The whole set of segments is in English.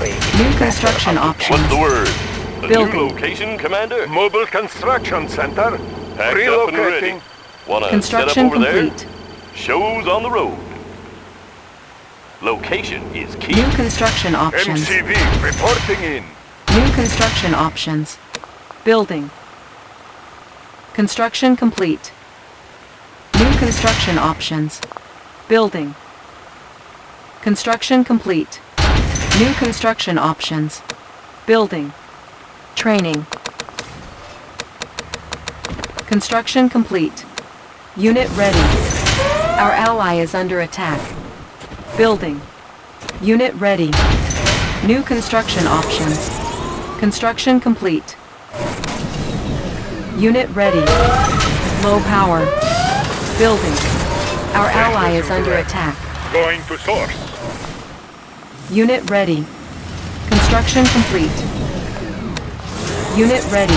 victory. New construction options. What's the word? A Building. new location, Commander? Mobile Construction Center. Packed up and ready. Relocating. Wanna Construction set up over complete. there? Shows on the road. Location is key. New construction options. MCV reporting in. New construction options. Building. Construction complete. New construction options. Building. Construction complete. New construction options. Building. Training. Construction complete. Unit ready. Our ally is under attack. Building. Unit ready. New construction options. Construction complete. Unit ready. Low power. Building. Our ally is under attack. Going to source. Unit ready. Construction complete. Unit ready.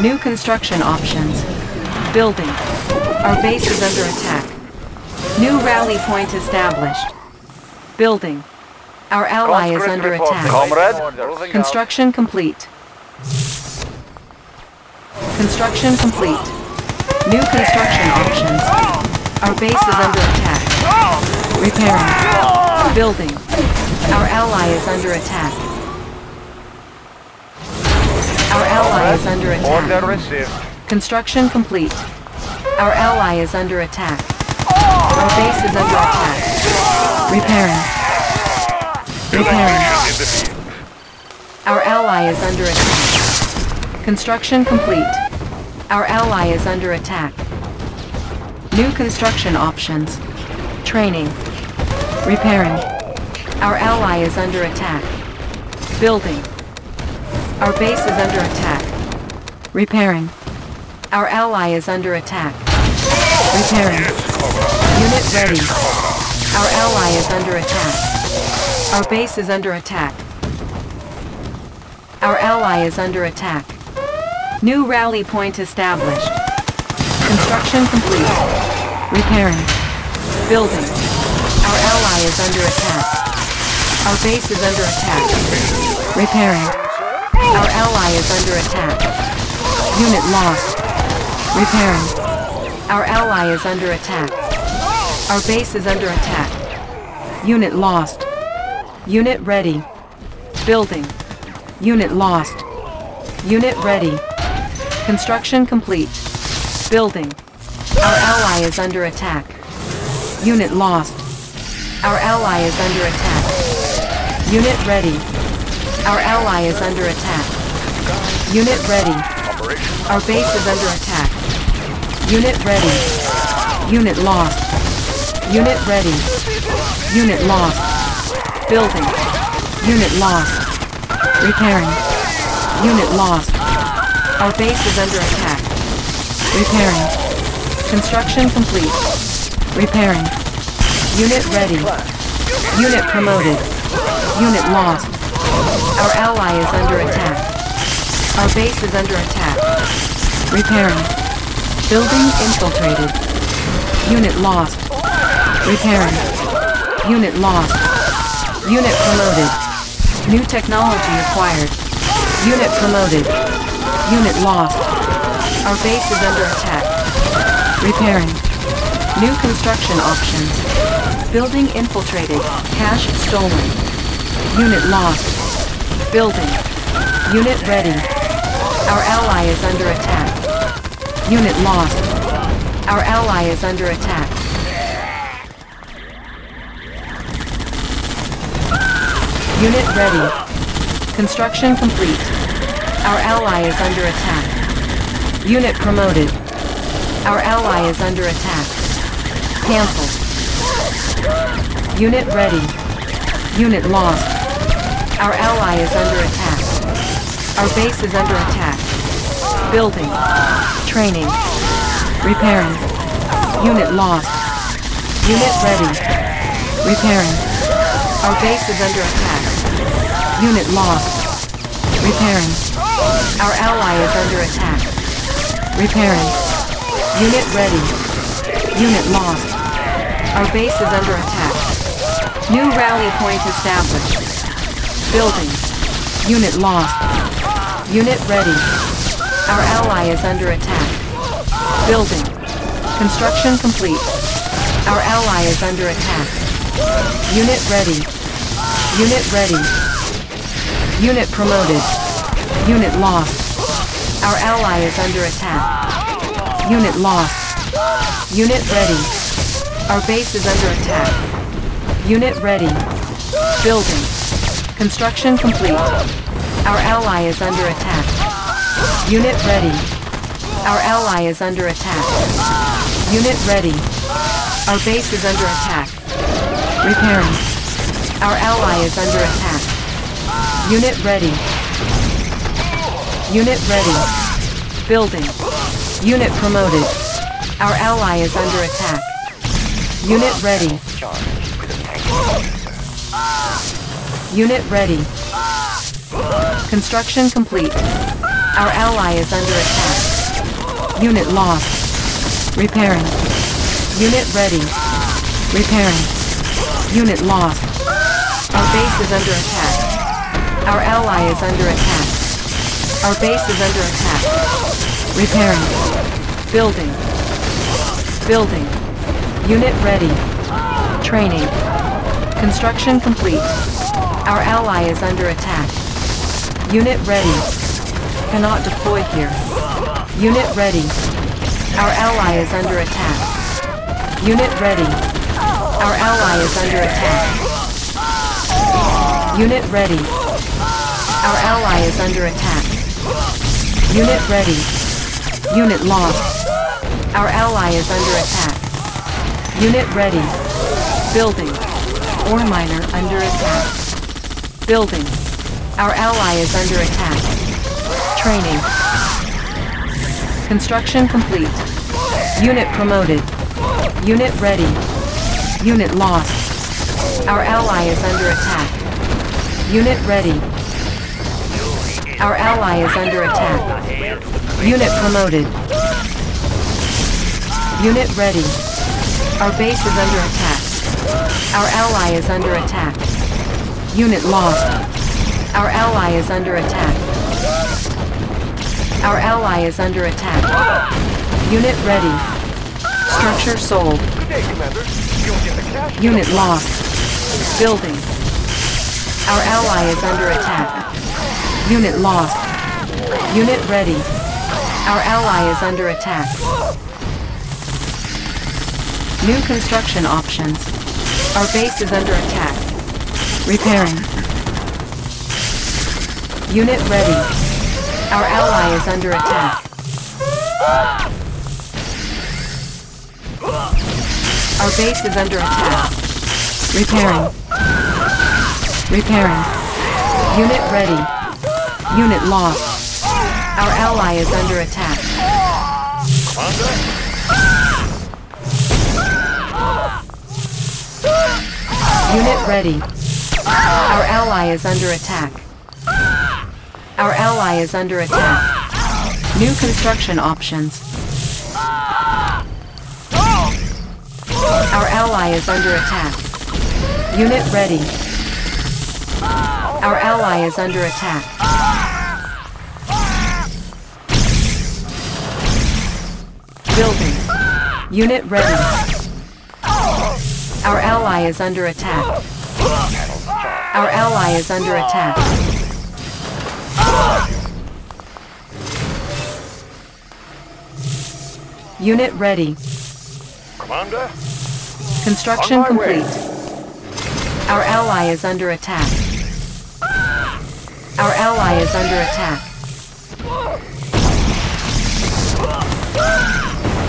New construction options. Building. Our base is under attack. New rally point established. Building. Our ally is under attack. Comrade. Construction complete. Construction complete. New construction options. Our base is under attack. Repairing. Building. Our ally is under attack. Our ally is under attack. Order received. Construction complete. Our ally is under attack. Our base is under attack. Repairing. Repairing. In the field. Our ally is under attack. Construction complete. Our ally is under attack. New construction options. Training. Repairing. Our ally is under attack. Building. Our base is under attack. Repairing. Our ally is under attack. Repairing. Unit ready. Our ally is under attack. Our base is under attack. Our ally is under attack. New rally point established. Construction complete. Repairing. Building. Our ally is under attack. Our base is under attack. Repairing. Our ally is under attack. Unit lost. Repairing. Our ally is under attack. Our base is under attack. Unit lost. Unit ready. Building. Unit lost. Unit ready. Construction complete. Building. Our ally is under attack. Unit lost. Our ally is under attack. Unit ready. Our ally is under attack. Unit ready. Our base is under attack. Unit ready. Unit lost. Unit ready. Unit lost. Building. Unit lost. Repairing. Unit lost. Our base is under attack. Repairing. Construction complete. Repairing. Unit ready. Unit promoted. Unit lost. Our ally is under attack. Our base is under attack. Repairing. Building infiltrated. Unit lost. Repairing. Unit lost. Unit promoted. New technology acquired. Unit promoted. Unit lost. Our base is under attack. Repairing. New construction options. Building infiltrated. Cash stolen. Unit lost. Building. Unit ready. Our ally is under attack. Unit lost. Our ally is under attack. Unit ready. Construction complete. Our ally is under attack. Unit promoted. Our ally is under attack. Cancelled. Unit ready. Unit lost. Our ally is under attack. Our base is under attack. Building. Training. Repairing. Unit lost. Unit ready. Repairing. Our base is under attack. Unit lost. Repairing. Our ally is under attack. Repairing. Unit ready. Unit lost. Our base is under attack. New rally point established. Building. Unit lost. Unit ready. Our ally is under attack. Building. Construction complete. Our ally is under attack. Unit ready. Unit ready. Unit promoted. Unit lost. Our ally is under attack. Unit lost. Unit ready. Our base is under attack. Unit ready. Building. Construction complete. Our ally is under attack. Unit ready. Our ally is under attack. Unit ready. Our base is under attack. Repairing. Our ally is under attack. Unit ready. Unit ready. Building. Unit promoted. Our ally is under attack. Unit ready. Unit ready. Construction complete. Our ally is under attack. Unit lost. Repairing. Unit ready. Repairing. Unit lost. Our base is under attack. Our ally is under attack. Our base is under attack. Repairing. Building. Building. Unit ready. Training. Construction complete. Our ally is under attack. Unit ready. Cannot deploy here. Unit ready. Our ally is under attack. Unit ready. Our ally is under attack. Unit ready. Our ally is under attack. Unit ready. Unit lost. Our ally is under attack. Unit ready. Building. Ore miner under attack. Building. Our ally is under attack. Training. Construction complete. Unit promoted. Unit ready. Unit lost. Our ally is under attack. Unit ready. Our ally is under attack. Unit promoted. Unit ready. Our base is under attack. Our ally is under attack. Unit lost. Our ally is under attack. Our ally is under attack. Unit ready. Structure sold. Cash. Unit lost. Building. Our ally is under attack. Unit lost. Unit ready. Our ally is under attack. New construction options. Our base is under attack. Repairing. Unit ready. Our ally is under attack. Our base is under attack. Repairing. Repairing. Unit ready. Unit lost. Our ally is under attack. Unit ready. Our ally is under attack. Our ally is under attack. New construction options. Our ally is under attack. Unit ready. Our ally is under attack. Building. Unit ready. Our ally is under attack. Our ally is under attack. Unit ready. Commander? Construction On my way. complete. Our ally is under attack. Our ally is under attack.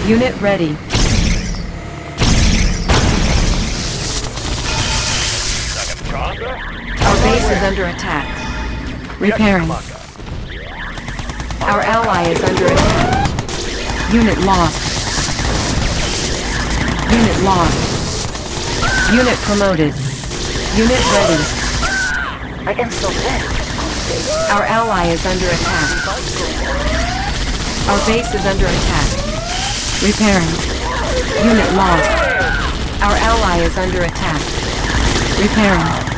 Unit ready. Base is under attack. Repairing. Our ally is under attack. Unit lost. Unit lost. Unit promoted. Unit ready. I can still win. Our ally is under attack. Our base is under attack. Repairing. Unit lost. Our ally is under attack. Repairing.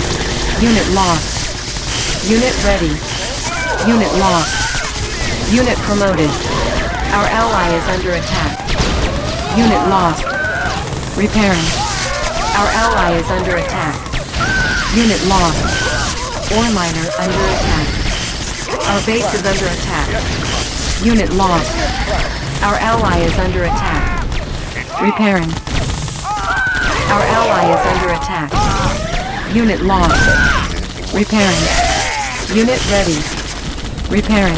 Unit lost. Unit ready. Unit lost. Unit promoted. Our ally is under attack. Unit lost. Repairing. Our ally is under attack. Unit lost. Ore miner under attack. Our base is under attack. Unit lost. Our ally is under attack. Repairing. Our ally is under attack. Unit lost. Repairing. Unit ready. Repairing.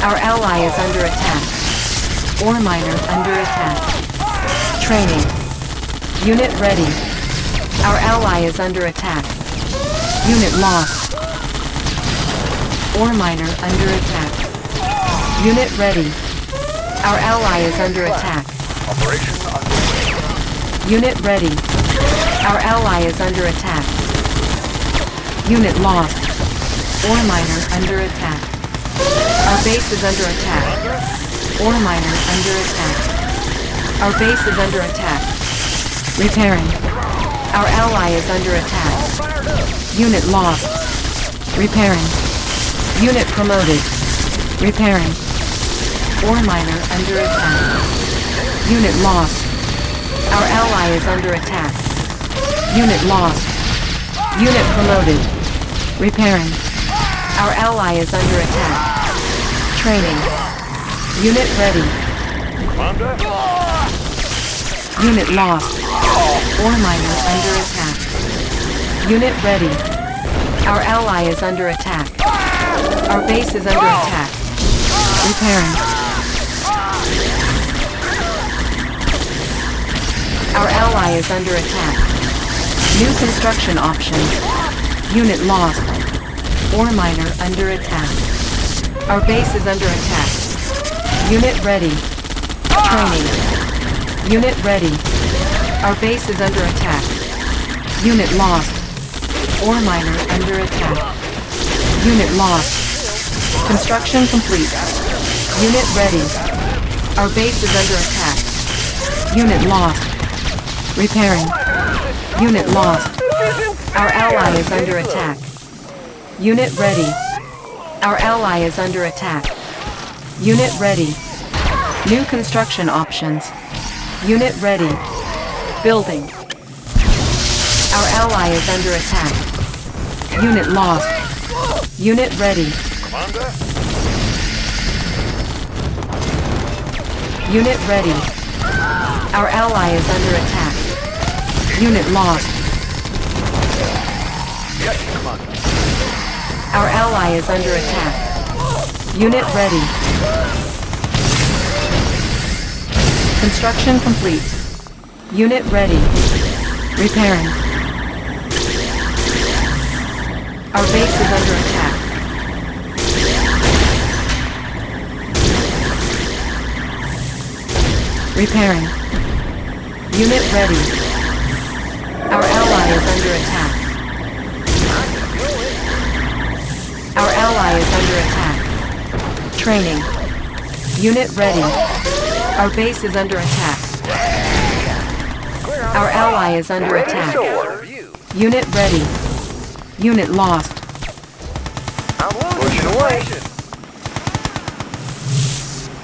Our ally is under attack. Ore miner under attack. Training. Unit ready. Our ally is under attack. Unit lost. Ore miner under attack. Unit ready. Our ally is under attack. Operation underway. Unit ready. Our ally is under attack. Unit lost. Ore miner under attack. Our base is under attack. Ore miner under attack. Our base is under attack. Repairing. Our ally is under attack. Unit lost. Repairing. Unit promoted. Repairing. Ore miner under attack. Unit lost. Our ally is under attack. Unit lost. Unit promoted. Repairing. Our ally is under attack. Training. Unit ready. Commander? Unit lost. Ore miner under attack. Unit ready. Our ally is under attack. Our base is under attack. Repairing. Our ally is under attack. New construction options. Unit lost. Ore miner under attack. Our base is under attack. Unit ready. Training. Unit ready. Our base is under attack. Unit lost. Ore miner under attack. Unit lost. Construction complete. Unit ready. Our base is under attack. Unit lost. Repairing. Unit lost. Our ally is under attack. Unit ready. Our ally is under attack. Unit ready. New construction options. Unit ready. Building. Our ally is under attack. Unit lost. Unit ready. Commander? Unit ready. Our ally is under attack. Unit lost. Our ally is under attack. Unit ready. Construction complete. Unit ready. Repairing. Our base is under attack. Repairing. Unit ready. Our ally is under attack. Our ally is under attack. Training. Unit ready. Our base is under attack. Our ally is under attack. Unit ready. Unit lost. I'm pushing away.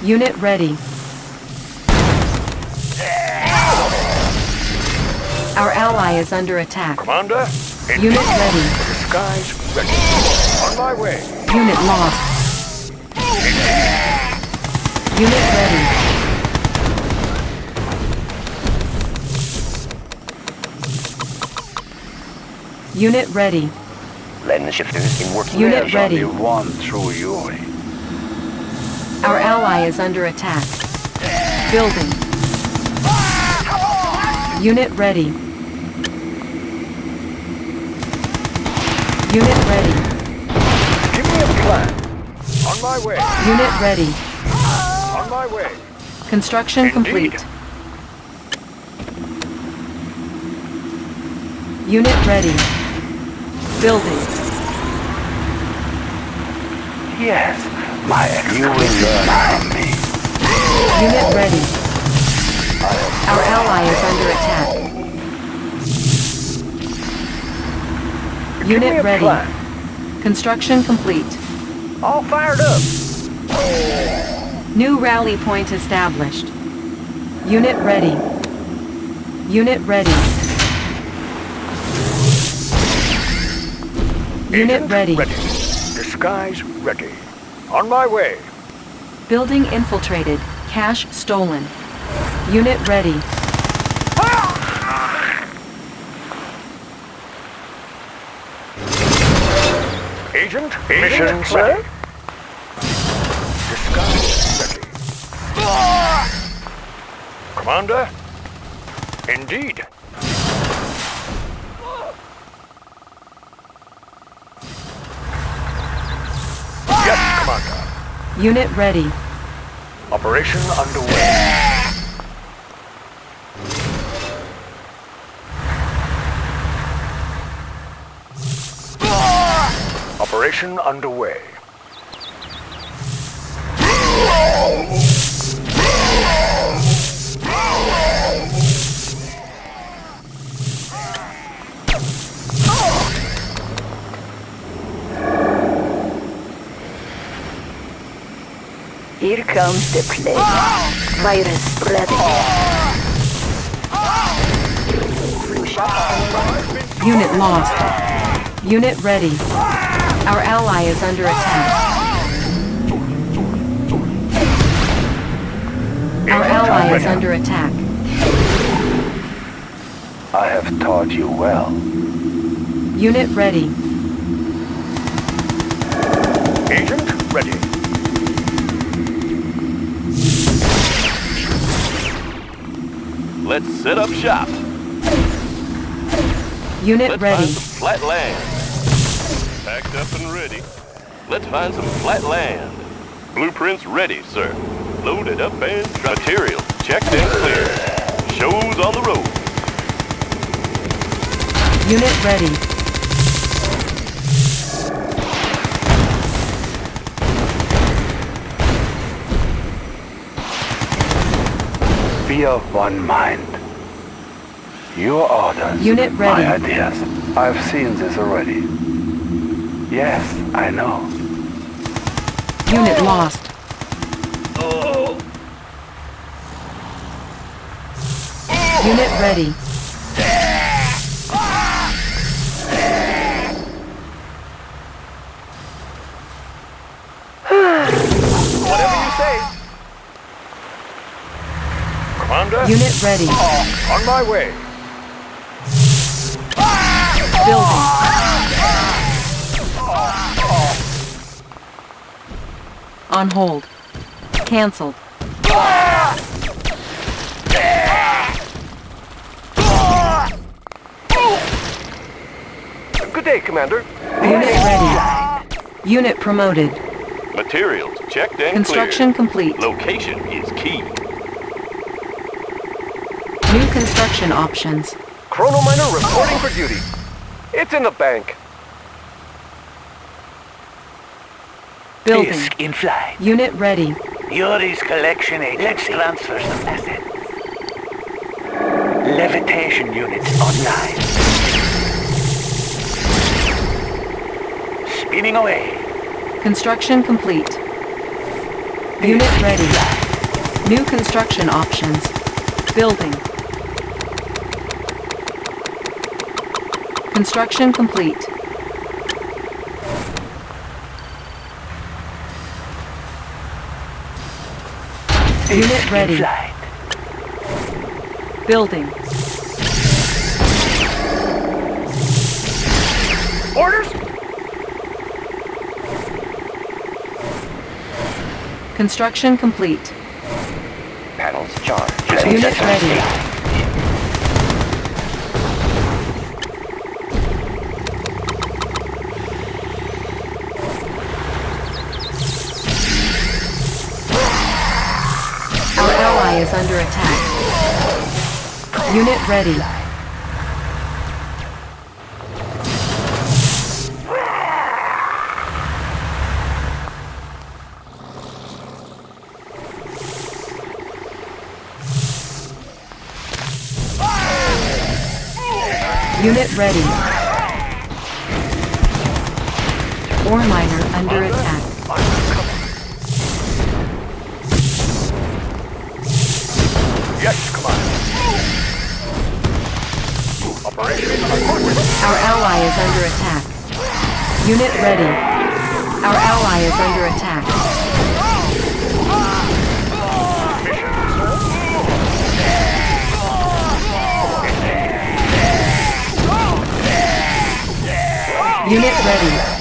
Unit ready. Our ally is under attack. Commander? Unit ready. Skies ready. On my way. Unit lost. Unit ready. Unit ready. Lens shifter has been working Unit well. ready. Only one through Yuri. Our ally is under attack. Building. Unit ready. Unit ready. Give me a plan. On my way. Unit ready. On my way. Construction Indeed. complete. Unit ready. Building. Yes, my ex. You will learn from me. Unit ready. Our ally is under attack. Give Unit ready. plan. Construction complete. All fired up. New rally point established. Unit ready. Unit ready. Unit Agent ready. Ready. Disguise ready. On my way. Building infiltrated. Cash stolen. Unit ready. Agent, mission ready. Commander? Indeed. Yes, Commander. Unit ready. Operation underway. Operation underway. Here comes the plague. Virus spreading. Unit lost. Unit ready. Our ally is under attack. Our ally is under attack. I have taught you well. Unit ready. Let's set up shop. Unit Let's ready. find some flat land. Packed up and ready. Let's find some flat land. Blueprints ready, sir. Loaded up and material checked and cleared. Shows on the road. Unit ready. Be of one mind. Your orders. Unit ready. My ideas. I've seen this already. Yes, I know. Unit lost. Oh. Unit ready. Commander? Unit ready. Oh, on my way. Building. On hold. Cancelled. Good day, Commander. Unit ready. Unit promoted. Materials checked and Construction complete. Location is key. Construction options. Chronominer reporting for duty. It's in the bank. Building. Disk in flight. Unit ready. Yuri's collection agency. Let's transfer some assets. Levitation units online. Spinning away. Construction complete. Unit ready. New construction options. Building. Construction complete. Unit ready. Flight. Building. Orders? Construction complete. Panels charged. Unit ready. Unit ready. Unit ready. Ore miner under attack. Our ally is under attack. Unit ready. Our ally is under attack. Unit ready.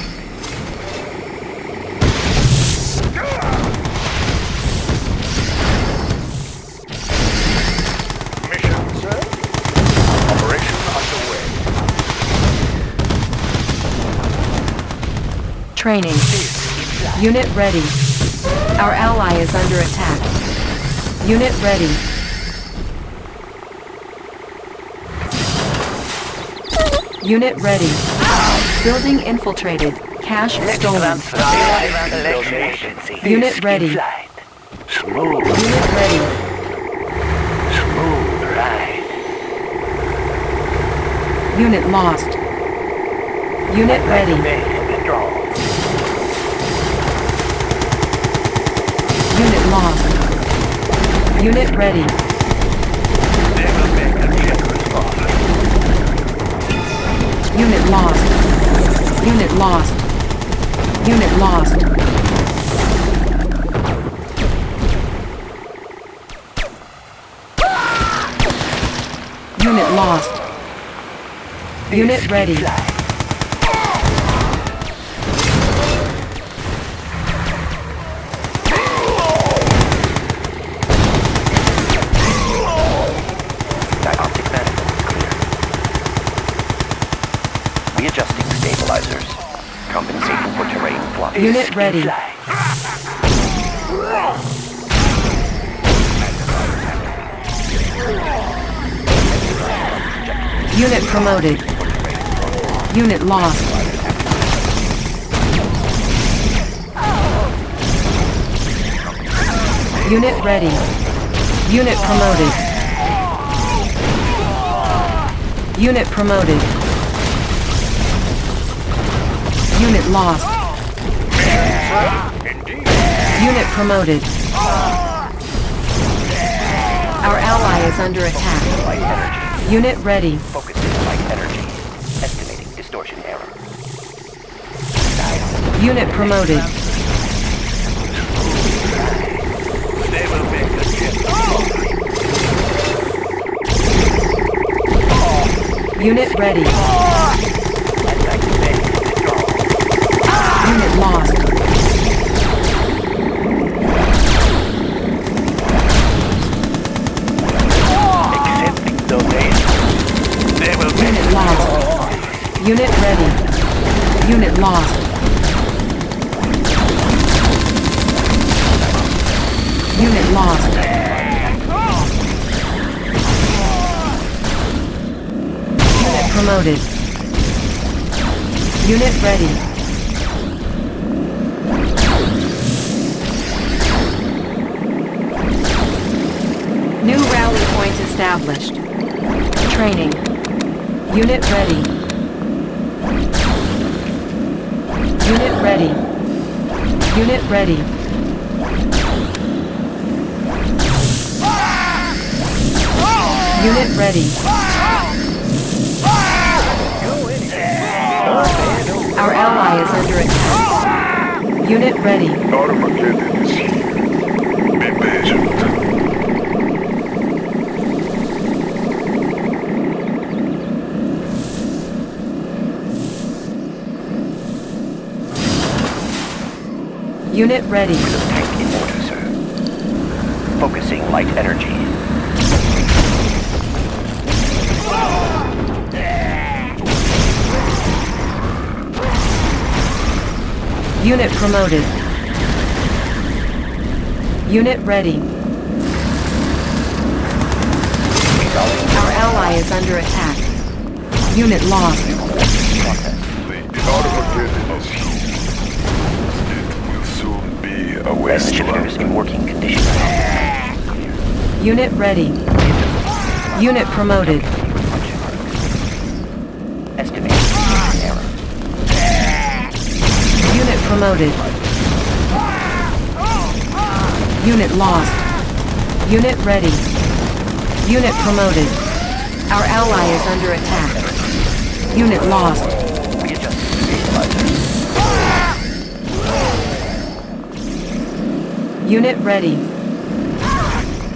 Training. Unit ready. Our ally is under attack. Unit ready. Unit ready. Building infiltrated. Cash stolen. Unit ready. Unit ready. smooth ride. Unit lost. Unit ready. Base withdrawal. Unit lost. Unit ready. Unit lost. Unit lost. Unit lost. Unit lost. Unit ready. Unit ready. Unit promoted. Unit lost. Unit ready. Unit promoted. Unit promoted. Unit lost. Unit promoted. Our ally is under attack. Unit ready. Focusing light energy. Estimating distortion error. Unit promoted. They will make a jet. Unit ready. Unit lost. Unit lost. Unit promoted. Unit ready. New rally point established. Training. Unit ready. Unit ready. Unit ready. Unit ready. Our ally is under attack. Unit ready. Here. Be Unit ready. Tank in order, sir. Focusing light energy. Unit promoted. Unit ready. Our ally is under attack. Unit lost. A wasteland. Shifters in working condition. Unit ready. Unit promoted. Estimating error. promoted. Unit lost. Unit ready. Unit promoted. Our ally is under attack. Unit lost. Unit ready.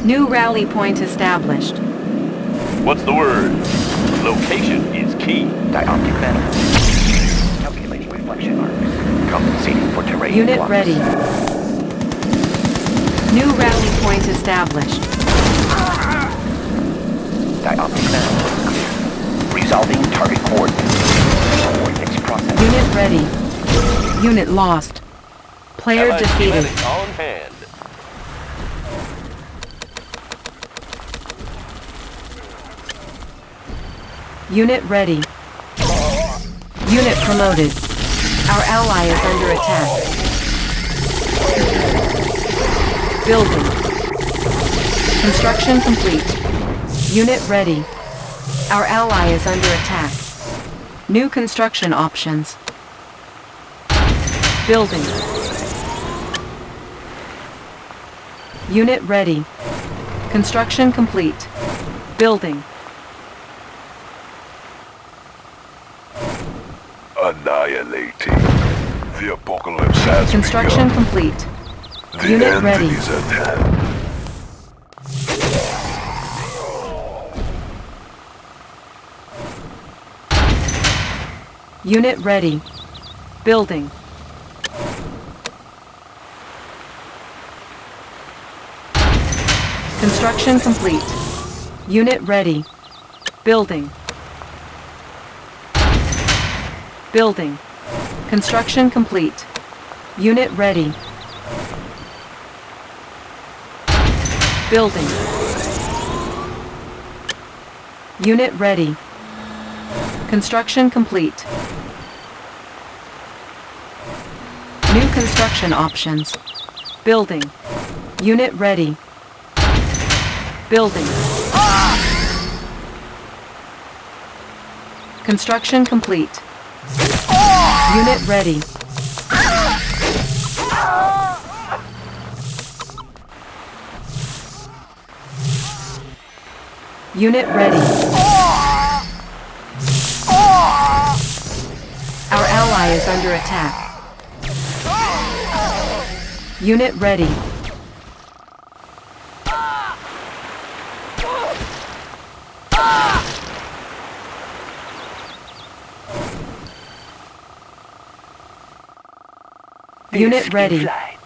New rally point established. What's the word? Location is key. Dioptic manifolds. Calculating reflection arcs. Compensating for terrain Unit blocks. ready. New rally point established. Dioptic manifolds. Resolving target coordinates. Unit ready. Unit lost. Player Allied defeated. schematic on hand. Unit ready. Unit promoted. Our ally is under attack. Building. Construction complete. Unit ready. Our ally is under attack. New construction options. Building. Unit ready. Construction complete. Building. Annihilating. The apocalypse has Construction begun. complete. The Unit end ready. is at hand. Unit ready. Building. Construction complete. Unit ready. Building. Building. Construction complete. Unit ready. Building. Unit ready. Construction complete. New construction options. Building. Unit ready. Building. Construction complete. Unit ready. Unit ready. Our ally is under attack. Unit ready. Unit Escape ready. flight.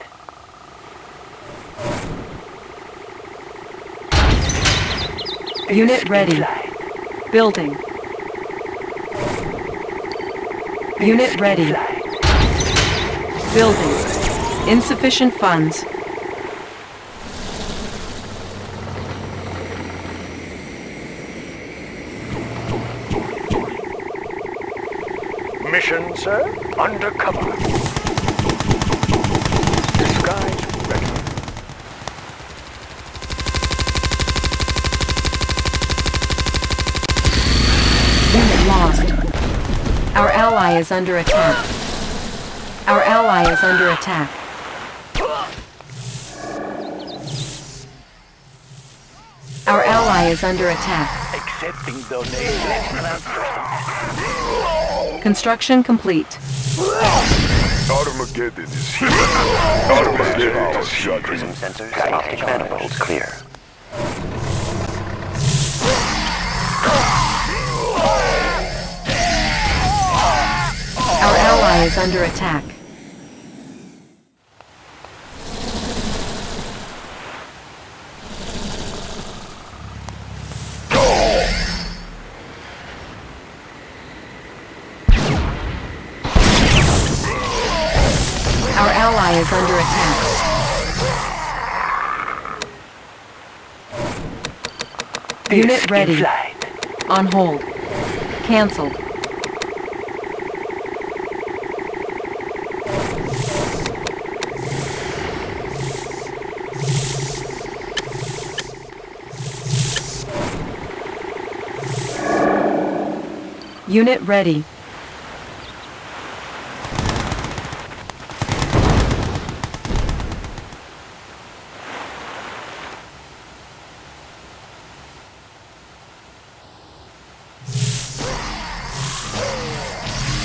Unit ready. flight. Building. Unit ready. flight. Building. Insufficient funds. Mission, sir? Undercover. Disguise ready. Unit lost. Our ally is under attack. Our ally is under attack. Our ally is under attack. Accepting donation. Construction complete. Armageddon is here. Armageddon is here. Prism sensors. Dioptic manifolds clear. Is under attack. Our ally is under attack. Unit ready. On hold. Cancelled. Unit ready.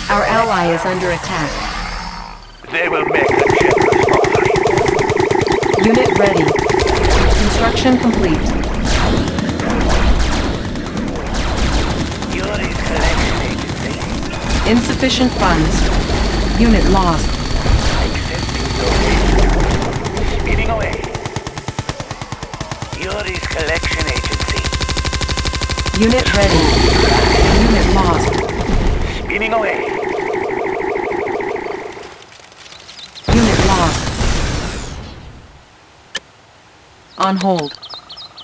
Our ally is under attack. They will make the ship. Unit ready. Construction complete. Insufficient funds. Unit lost. Speeding away. Yuri's collection agency. Unit ready. Unit lost. Speeding away. Unit lost. On hold.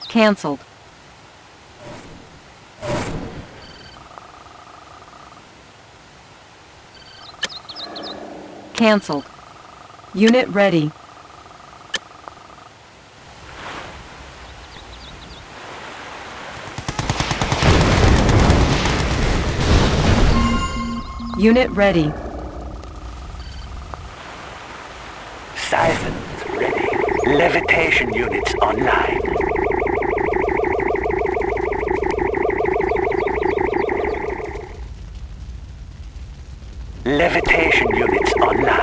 Cancelled. Cancelled. Unit ready. Unit ready. Siphons ready. Levitation units online. Levitation units online.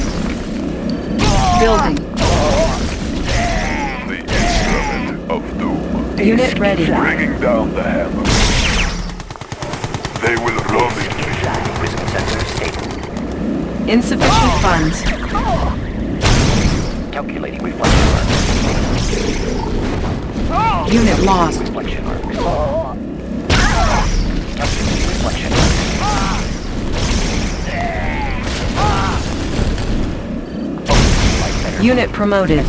Building. The instrument of doom. Unit ready. Bringing down the hammer. They will run into Flying prism sensor stable. Insufficient ah! funds. Calculating reflection arc. Unit lost. Reflection arc. Calculating reflection arc. Unit promoted.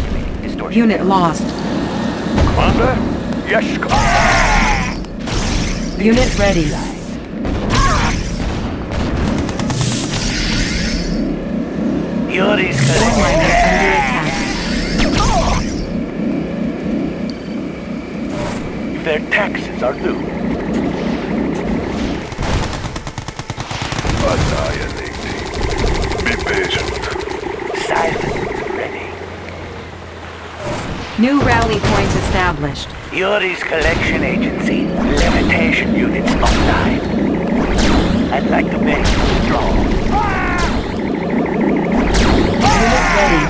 Unit lost. Commander? Yes, Commander. Unit ready. Yuri's Ore collection. miner under attack. Their taxes are due. annihilating. Be patient. Silence ready. New rally point established. Yuri's collection agency. Levitation units online. I'd like to make you strong. Unit ready.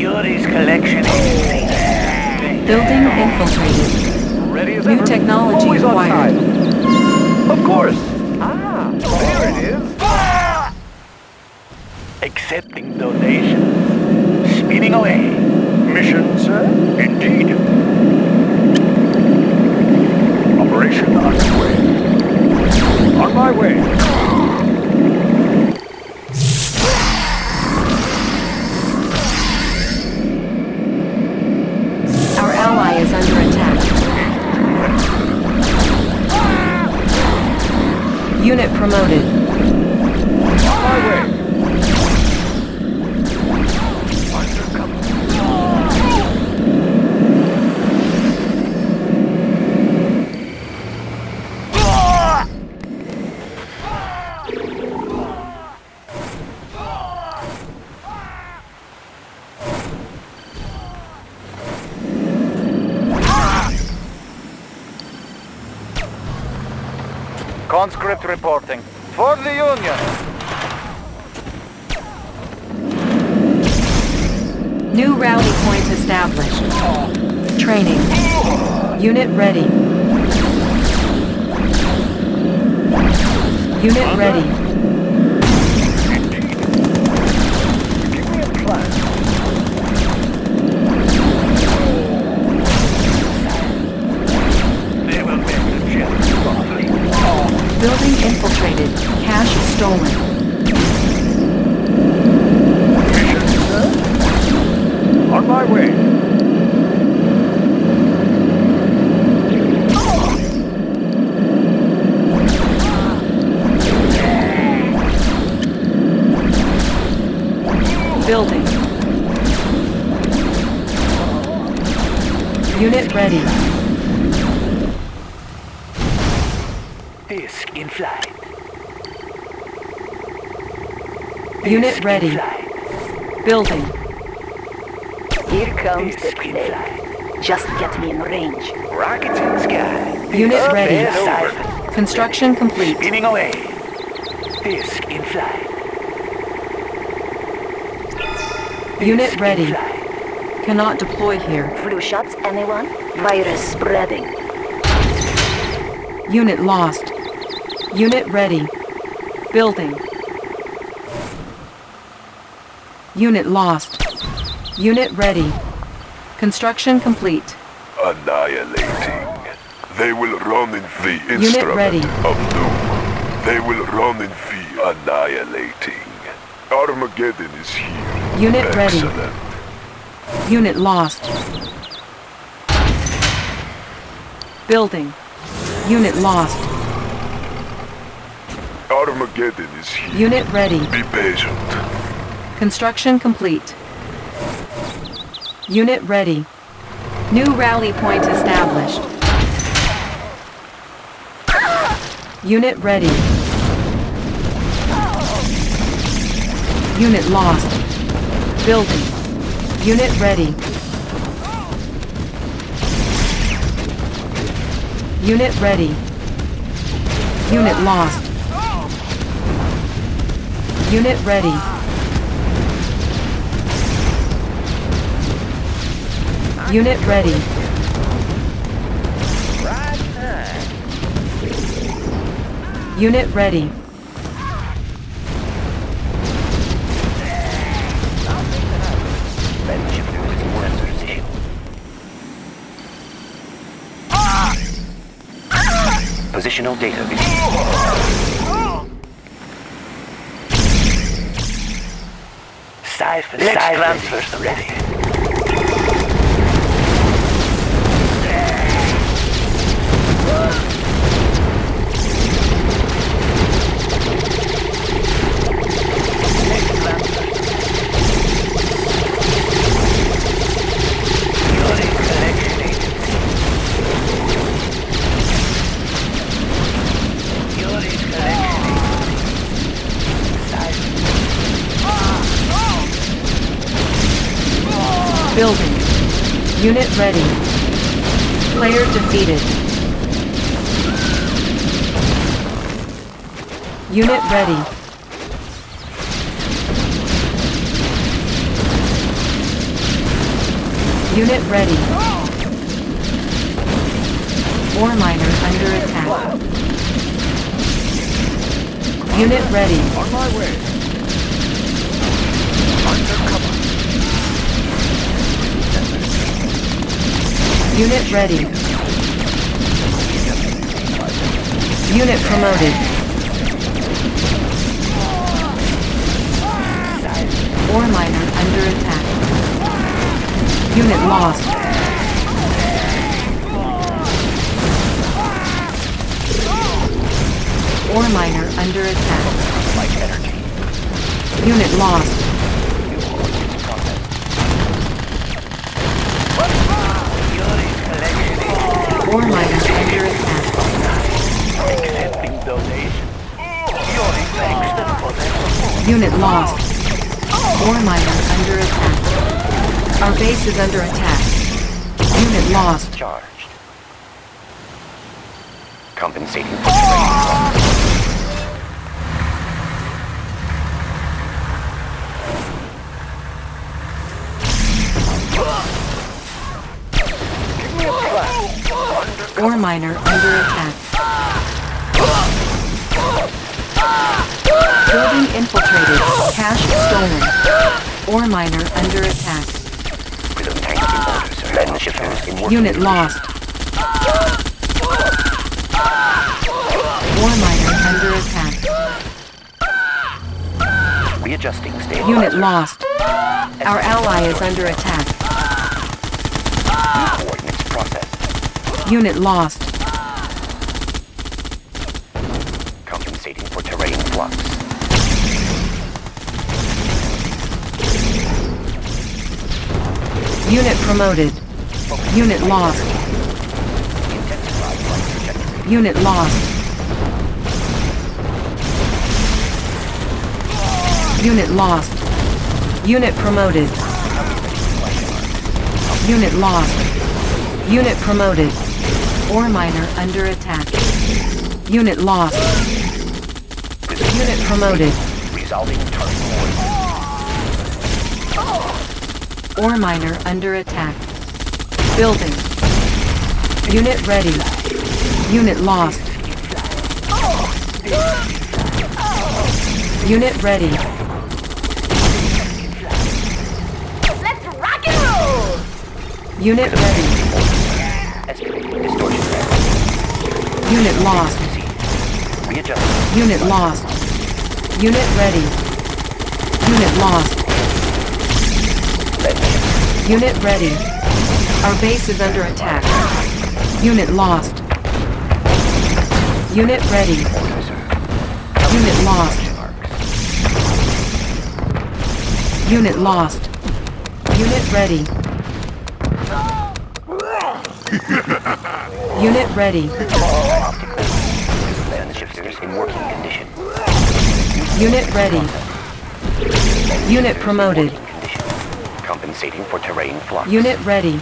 Yuri's collection agency. Building infiltrated. Ready as New ever. technology Always on acquired. Of course. Ah, there it is. Accepting donations. Speeding away. Mission, sir? Indeed. Operation underway. On my way. Our ally is under attack. Unit promoted. Reporting. For the Union. New rally point established. Training. Unit ready. Unit ready. Stolen. On my way. Building. Unit ready. Unit ready. Building. Here comes the Disc in plague. flight. Just get me in range. Rockets in the sky. Unit Up ready. Construction complete. Spinning away. Disc in flight. Unit Disc ready. flight. Cannot deploy here. Flu shots, anyone? Virus spreading. Unit lost. Unit ready. Building. Unit lost. Unit ready. Construction complete. Annihilating. They will run in the Unit instrument ready. of doom. They will run in the annihilating. Armageddon is here. Unit ready. Excellent. Unit lost. Building. Unit lost. Armageddon is here. Unit ready. Be patient. Construction complete. Unit ready. New rally point established. Unit ready. Unit lost. Building. Unit ready. Unit ready. Unit lost. Unit ready. Unit ready. Unit ready. Positional data received. Siphon, Let's transfers ready. Unit ready. Player defeated. Unit ready. Unit ready. Ore miner under attack. Unit ready. On my way. Undercover. Unit ready. Unit promoted. Ore miner under attack. Unit lost. Ore miner under attack. Unit lost. Unit lost. Ore miner under attack. Our base is under attack. Unit lost. Charged. Compensating for training. Give me a plan. Ore miner under attack. Building infiltrated. Cash stolen. Ore miner under attack. Prism tank in order, sir. Lens shifters in working Unit lost. Ore miner under attack. Readjusting state. Unit lost. Our ally is under attack. Unit lost. Compensating for terrain flux. Unit promoted. Unit lost. Unit lost. Unit lost. Unit promoted. Unit lost. Unit promoted. Ore miner under attack. Unit lost. Unit promoted. Resolving target. Ore miner under attack. Building. Unit ready. Unit lost. Unit ready. Let's rock and roll! Unit ready. Escalating distortion. Unit lost. Readjusting. Unit lost. Unit ready. Unit lost. Unit ready. Our base is under attack. Unit lost. Unit ready. Unit lost. Unit lost. Unit ready. Unit ready. Unit ready. Unit promoted. Working condition. Compensating for terrain flux. Unit ready.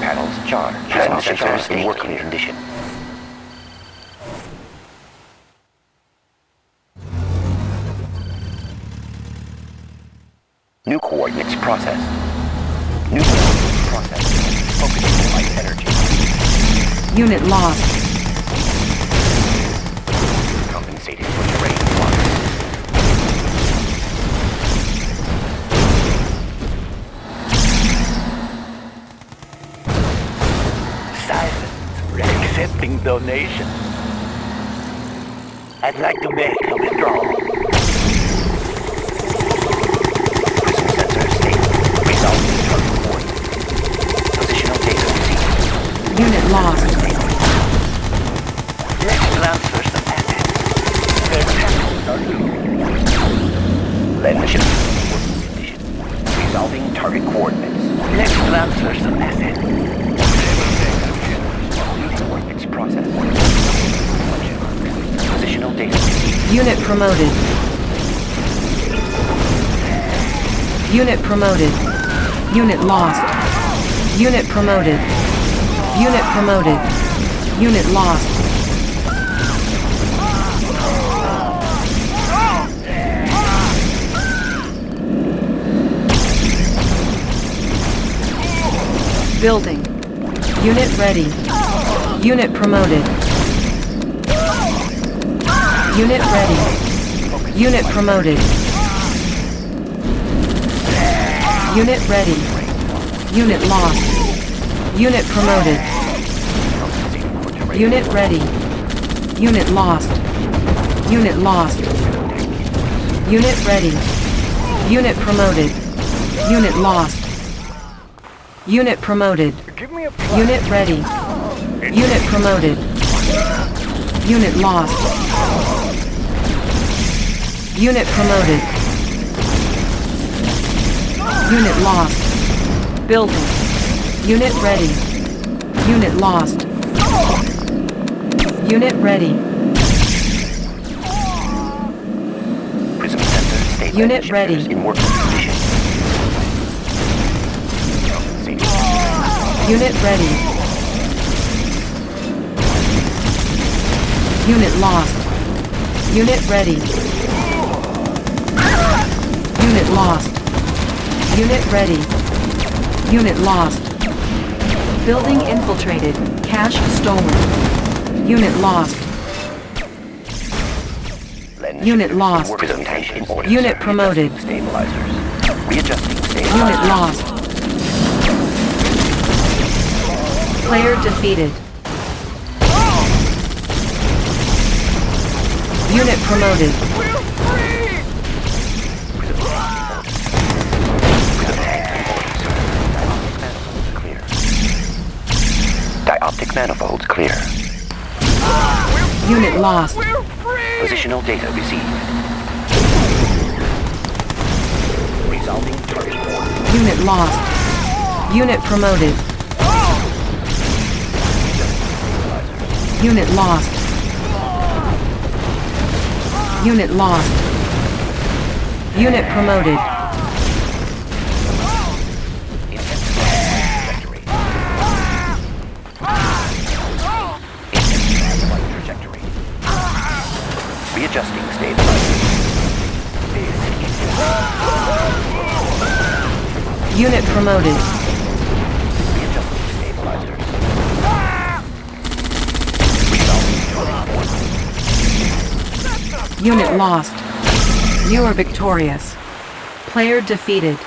Panels charged. Lens shifters in working condition. New coordinates processed. New coordinates processed. Focusing light energy. Unit lost. Compensating for terrain Accepting donation. I'd like to make a withdrawal. Prism sensor stable. Resolving target coordinates. Positional data received. Unit lost. Let's transfer some assets. Their panels are new. Lens shift working condition. Resolving target coordinates. Some assets. Coordinates Unit promoted. Unit promoted. Unit lost. Unit promoted. Unit promoted. Unit lost. Building. Unit ready. Unit promoted. Unit ready. Unit promoted. Unit ready. Unit lost. Unit promoted. Unit ready. Unit lost. Unit lost. Unit ready. Unit promoted. Unit lost. Unit promoted. Unit ready. Unit promoted. Unit lost. Unit promoted. Unit lost. Building. Unit ready. Unit lost. Unit ready. Prism stable. Unit ready. In working condition. Compensating. Unit ready. Unit lost. Unit ready. Lost. Unit ready. Unit lost. Building infiltrated. Cash stolen. Unit lost. Unit lost. Unit promoted. Stabilizers. Unit lost. Player defeated. Unit promoted. Dioptic manifolds clear. Unit lost. Positional data received. Resolving target coordinates. Unit lost. Unit promoted. Unit lost. Unit lost. Unit promoted. Unit promoted. Unit lost. You are victorious. Player defeated.